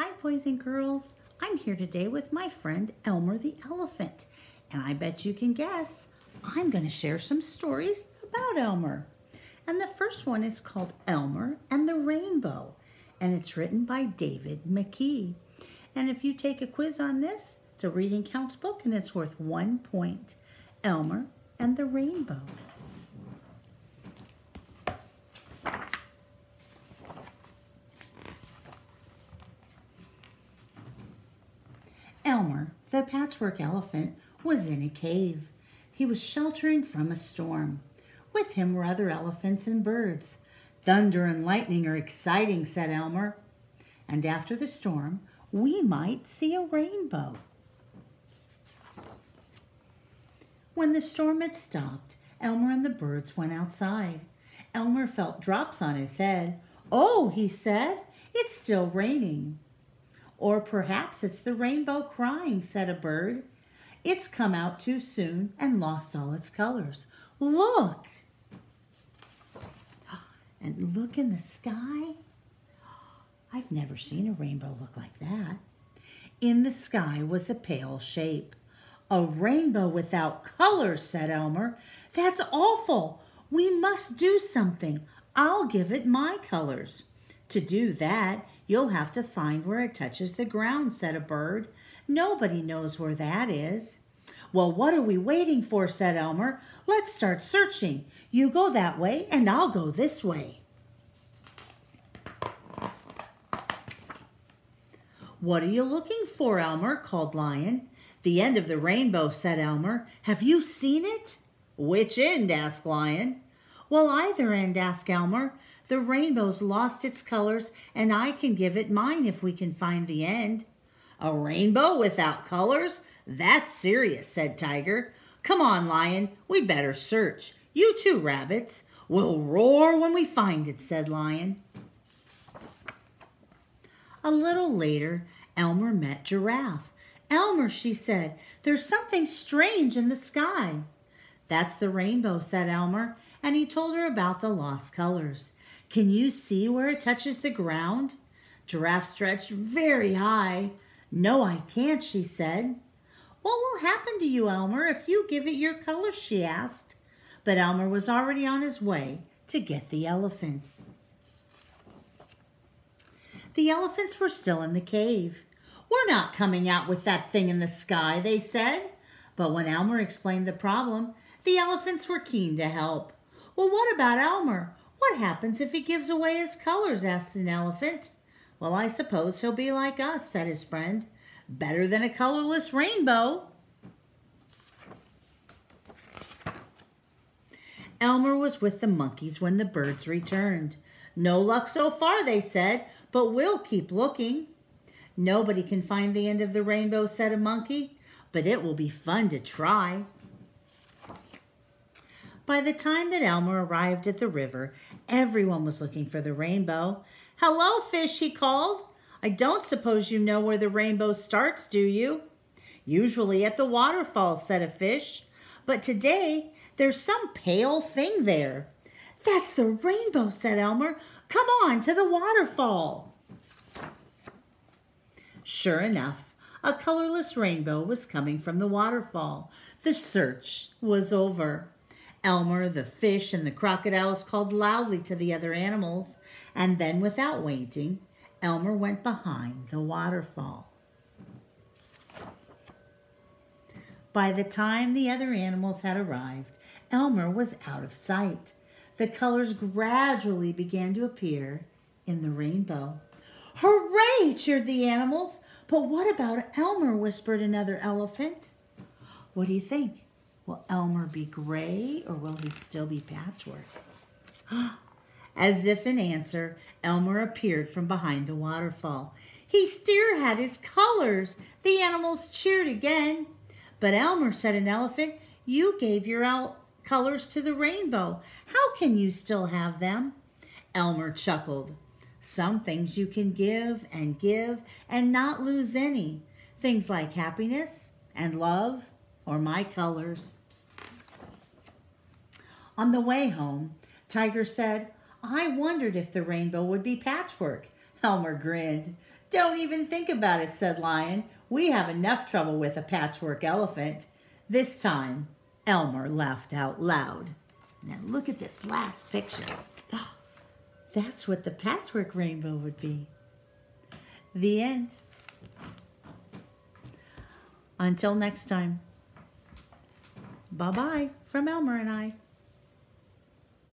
Hi, boys and girls. I'm here today with my friend Elmer the elephant. And I bet you can guess, I'm going to share some stories about Elmer. And the first one is called Elmer and the Rainbow. And it's written by David McKee. And if you take a quiz on this, it's a reading counts book and it's worth one point. Elmer and the Rainbow. Elmer, the patchwork elephant, was in a cave. He was sheltering from a storm. With him were other elephants and birds. Thunder and lightning are exciting, said Elmer. And after the storm, we might see a rainbow. When the storm had stopped, Elmer and the birds went outside. Elmer felt drops on his head. Oh, he said, it's still raining. Or perhaps it's the rainbow crying, said a bird. It's come out too soon and lost all its colors. Look! And look in the sky. I've never seen a rainbow look like that. In the sky was a pale shape. A rainbow without colors, said Elmer. That's awful. We must do something. I'll give it my colors. To do that, you'll have to find where it touches the ground, said a bird. Nobody knows where that is. Well, what are we waiting for, said Elmer. Let's start searching. You go that way and I'll go this way. What are you looking for, Elmer? called Lion. The end of the rainbow, said Elmer. Have you seen it? Which end? asked Lion. Well, either end, asked Elmer. The rainbow's lost its colors, and I can give it mine if we can find the end. A rainbow without colors? That's serious, said Tiger. Come on, Lion, we'd better search. You too, rabbits. We'll roar when we find it, said Lion. A little later, Elmer met Giraffe. Elmer, she said, there's something strange in the sky. That's the rainbow, said Elmer, and he told her about the lost colors. Can you see where it touches the ground? Giraffe stretched very high. No, I can't, she said. What will happen to you, Elmer, if you give it your color? she asked. But Elmer was already on his way to get the elephants. The elephants were still in the cave. We're not coming out with that thing in the sky, they said. But when Elmer explained the problem, the elephants were keen to help. Well, what about Elmer? What happens if he gives away his colors? asked an elephant. Well, I suppose he'll be like us, said his friend. Better than a colorless rainbow. Elmer was with the monkeys when the birds returned. No luck so far, they said, but we'll keep looking. Nobody can find the end of the rainbow, said a monkey, but it will be fun to try. By the time that Elmer arrived at the river, everyone was looking for the rainbow. Hello, fish, he called. I don't suppose you know where the rainbow starts, do you? Usually at the waterfall, said a fish. But today, there's some pale thing there. That's the rainbow, said Elmer. Come on to the waterfall. Sure enough, a colorless rainbow was coming from the waterfall. The search was over. Elmer, the fish, and the crocodiles called loudly to the other animals, and then, without waiting, Elmer went behind the waterfall. By the time the other animals had arrived, Elmer was out of sight. The colors gradually began to appear in the rainbow. Hooray! cheered the animals. But what about Elmer? whispered another elephant. What do you think? Will Elmer be gray or will he still be patchwork? As if in answer, Elmer appeared from behind the waterfall. He still had his colors. The animals cheered again. But Elmer, said an elephant, you gave your colors to the rainbow. How can you still have them? Elmer chuckled. Some things you can give and give and not lose any. Things like happiness and love or my colors. On the way home, Tiger said, I wondered if the rainbow would be patchwork. Elmer grinned. Don't even think about it, said Lion. We have enough trouble with a patchwork elephant. This time, Elmer laughed out loud. Now look at this last picture. Oh, that's what the patchwork rainbow would be. The end. Until next time. Bye bye from Elmer and I.